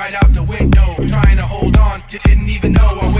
right out the window. Trying to hold on to didn't even know I